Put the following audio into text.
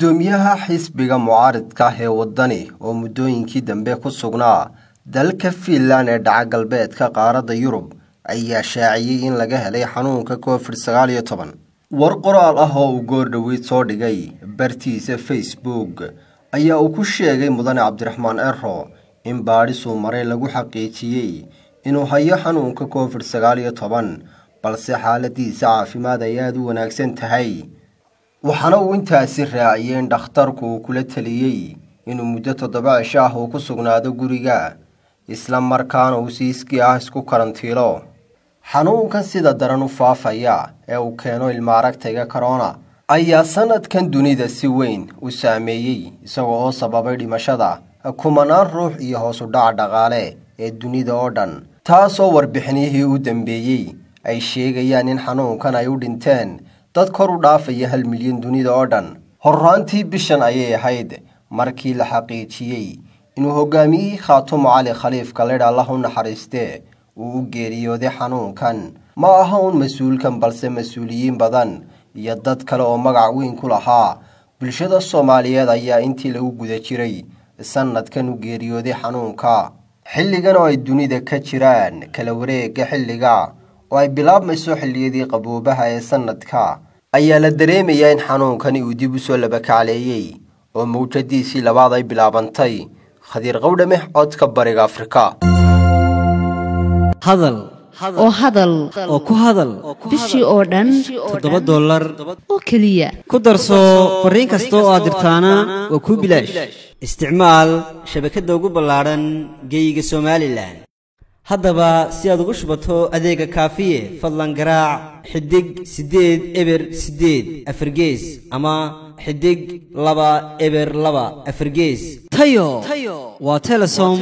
guddoomiyaha xisbiga mucaaridka ee waddani oo muddooyinkii dambe ku sugnaa dalka fiinland ee dhaca galbeedka qaaradda yurub ayaa shaaciyey in laga helay xanuunka covid sagaal toban. War qoraal ah oo uu goordhoweyd soo dhigay bartiisa facebook ayaa uu ku sheegay mudane cabdiraxmaan ero in baadhisuu maray lagu xaqiijiyey inuu hayo xanuunka covid sagaal toban balse xaaladiisa caafimaad ay aada u wanaagsan tahay waxaana uu intaasi raaciyey in dhakhtarku uu kula teliyey inuu muddo toddoba cisho ah uu ku sugnaado guriga isla markaana uu si iskii ah isku karantiilo. Xanuunkan sida daran u faafaya ee uu keeno ilma aragtayga corona ayaa sanadkan dunida si weyn u saameeyey isaga oo sababay dhimashada kumanaan ruux iyo hoos u dhaca dhaqaale ee dunida oo dhan taasoo warbixinihii u dambeeyey ay sheegayaan in xanuunkan ay u dhinteen dad kor u dhaafaya hal milyan dunida oo dhan. Horraantii bishan ayay ahayd. Markii la xaqiijiyey inuu hogaamiyihii khaatumo cali khaliif kalidh allah u naxariistee uu u geeriyooday xanuunkan. Ma aha uun mas'uulkan balse mas'uuliyiin badan iyo dad kale oo magac weyn ku lahaa. Bulshada soomaaliyeed ayaa intii lagu guda jiray sanadkan u geeriyooday xanuunka. Xilligan oo ay dunida ka jiraan kala wareega xilliga oo ay bilaabmayso xilliyadii qaboobaha ee sanadka ayaa la dareemayaa in xanuunkani uu dib u soo labakacleeyey oo mawjadiisii labaad ay bilaabantay. Khadiir qowdhameh codka bariga afrika. Hadal. Oo hadal. Oo ku hadal. Bishii oo dhan. Toddoba dollar. Oo keliya. Ku darso fariin kasta oo aad dirtaana waa kuu bilaash. isticmaal shabakadda ugu ballaadhan geeyiga somalilan haddaba si aad ugu shubato adeega kaafiye fadlan garaac xidig siddeed eber siddeed afargees ama xidig laba eber laba afargees tayo! Waa telesom